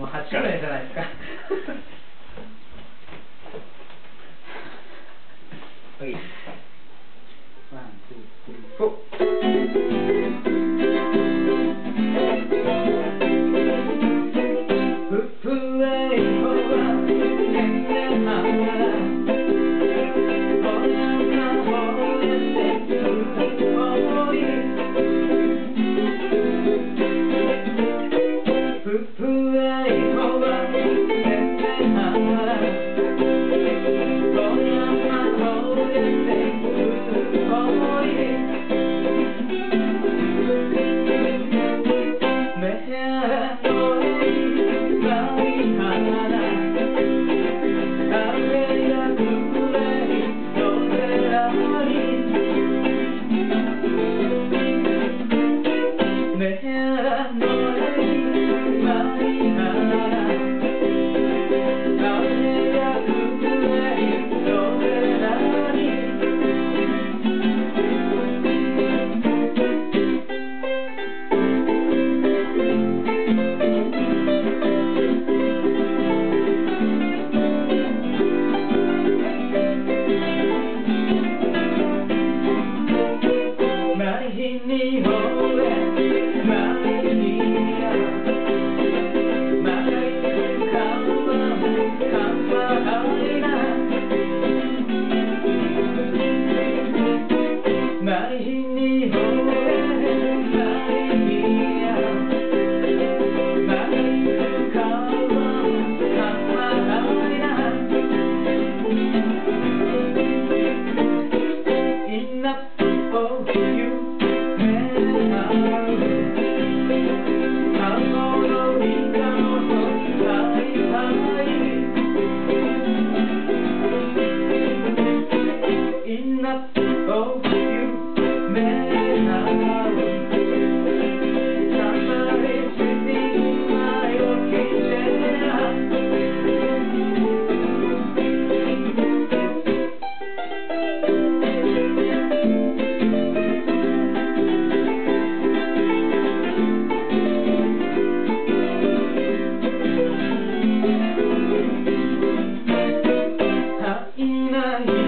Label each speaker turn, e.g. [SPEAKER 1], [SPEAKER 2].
[SPEAKER 1] もう8くらいじゃないですか
[SPEAKER 2] はい
[SPEAKER 1] ワン、ツー、スリー、フォー。yeah. Marihini ho Oh,